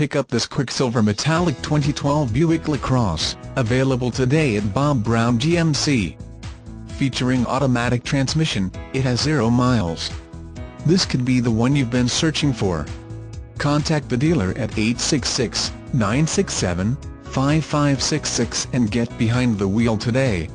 pick up this Quicksilver Metallic 2012 Buick LaCrosse, available today at Bob Brown GMC. Featuring automatic transmission, it has zero miles. This could be the one you've been searching for. Contact the dealer at 866-967-5566 and get behind the wheel today.